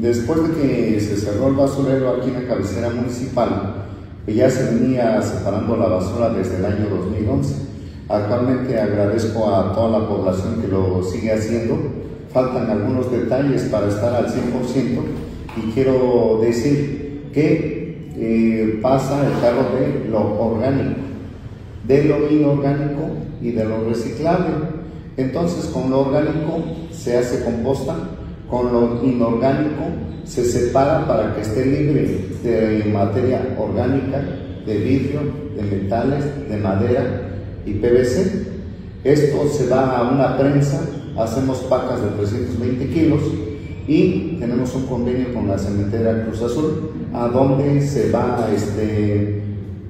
Después de que se cerró el basurero aquí en la cabecera municipal, que ya se venía separando la basura desde el año 2011. Actualmente agradezco a toda la población que lo sigue haciendo. Faltan algunos detalles para estar al 100% y quiero decir que eh, pasa el carro de lo orgánico, de lo inorgánico y de lo reciclable. Entonces con lo orgánico se hace composta, con lo inorgánico se separa para que esté libre de materia orgánica, de vidrio, de metales, de madera y PVC. Esto se va a una prensa, hacemos pacas de 320 kilos y tenemos un convenio con la cementera Cruz Azul, a donde se va este,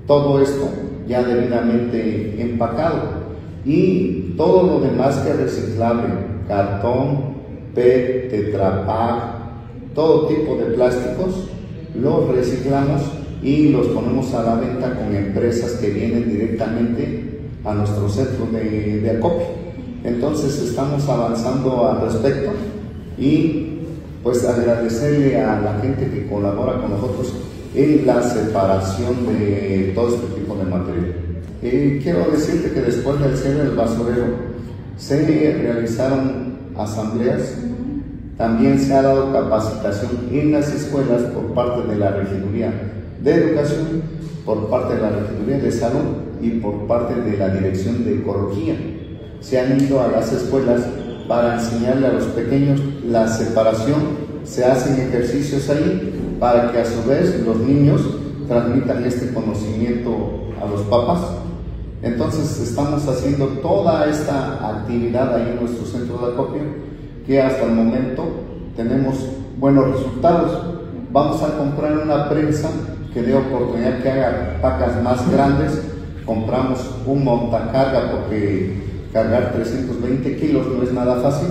todo esto ya debidamente empacado y todo lo demás que es reciclable, cartón, PET, tetrapac, todo tipo de plásticos, los reciclamos y los ponemos a la venta con empresas que vienen directamente a nuestro centro de, de acopio. Entonces estamos avanzando al respecto y pues agradecerle a la gente que colabora con nosotros en la separación de todo este tipo de material. Eh, quiero decirte que después del cierre del basurero se realizaron asambleas también se ha dado capacitación en las escuelas por parte de la Regiduría de Educación, por parte de la Regiduría de Salud y por parte de la Dirección de Ecología. Se han ido a las escuelas para enseñarle a los pequeños la separación, se hacen ejercicios ahí para que a su vez los niños transmitan este conocimiento a los papás. Entonces estamos haciendo toda esta actividad ahí en nuestro centro de acopio que hasta el momento tenemos buenos resultados. Vamos a comprar una prensa que dé oportunidad que haga pacas más grandes. Compramos un montacarga porque cargar 320 kilos no es nada fácil.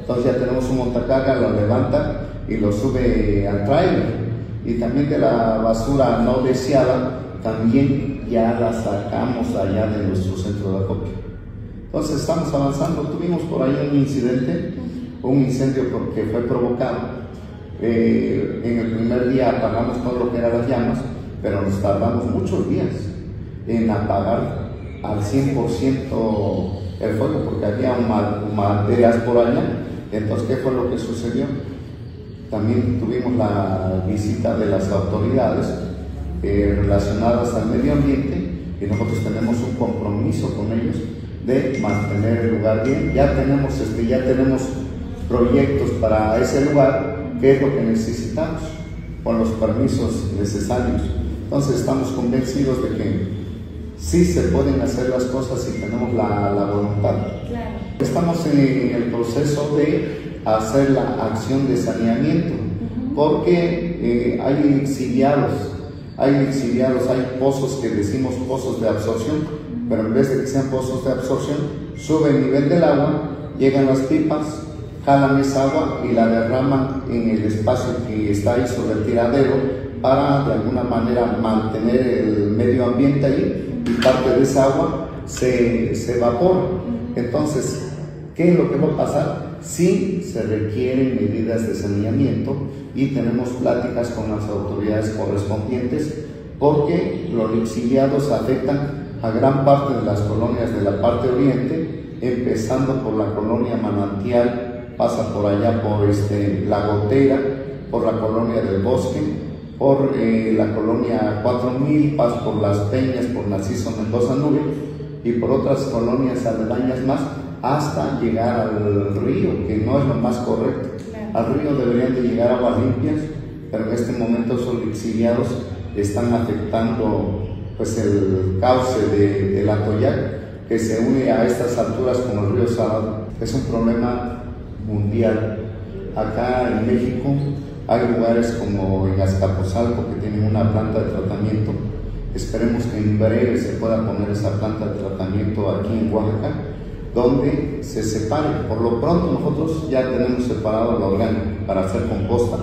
Entonces ya tenemos un montacarga, lo levanta y lo sube al trailer. Y también de la basura no deseada, también ya la sacamos allá de nuestro centro de acopio. Entonces estamos avanzando. Tuvimos por ahí un incidente un incendio que fue provocado. Eh, en el primer día apagamos todo lo que eran las llamas, pero nos tardamos muchos días en apagar al 100% el fuego porque había materias por allá. Entonces, ¿qué fue lo que sucedió? También tuvimos la visita de las autoridades eh, relacionadas al medio ambiente y nosotros tenemos un compromiso con ellos de mantener el lugar bien. Ya tenemos, este, ya tenemos proyectos para ese lugar, que es lo que necesitamos, con los permisos necesarios. Entonces estamos convencidos de que sí se pueden hacer las cosas si tenemos la, la voluntad. Estamos en el proceso de hacer la acción de saneamiento, porque eh, hay exiliados, hay exiliados, hay pozos que decimos pozos de absorción, pero en vez de que sean pozos de absorción, sube el nivel del agua, llegan las pipas, jalan esa agua y la derraman en el espacio que está ahí sobre el tiradero para de alguna manera mantener el medio ambiente ahí y parte de esa agua se, se evapora. Entonces, ¿qué es lo que va a pasar? Sí se requieren medidas de saneamiento y tenemos pláticas con las autoridades correspondientes porque los exiliados afectan a gran parte de las colonias de la parte oriente, empezando por la colonia Manantial pasa por allá por este, La Gotera, por la colonia del Bosque, por eh, la colonia 4000, pasa por Las Peñas, por Narciso Mendoza Nube y por otras colonias aledañas más hasta llegar al río, que no es lo más correcto. Al río deberían de llegar aguas limpias, pero en este momento esos exiliados están afectando pues el cauce de, del Atoyac, que se une a estas alturas con el río Salado. Es un problema mundial. Acá en México hay lugares como en Azcapotzalco que tienen una planta de tratamiento. Esperemos que en breve se pueda poner esa planta de tratamiento aquí en Oaxaca, donde se separe. Por lo pronto nosotros ya tenemos separado el orgánico para hacer composta.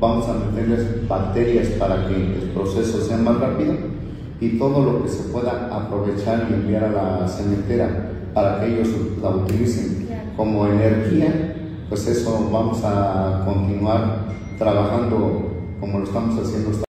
Vamos a meterles bacterias para que el proceso sea más rápido y todo lo que se pueda aprovechar y enviar a la cementera para que ellos la utilicen como energía, pues eso vamos a continuar trabajando como lo estamos haciendo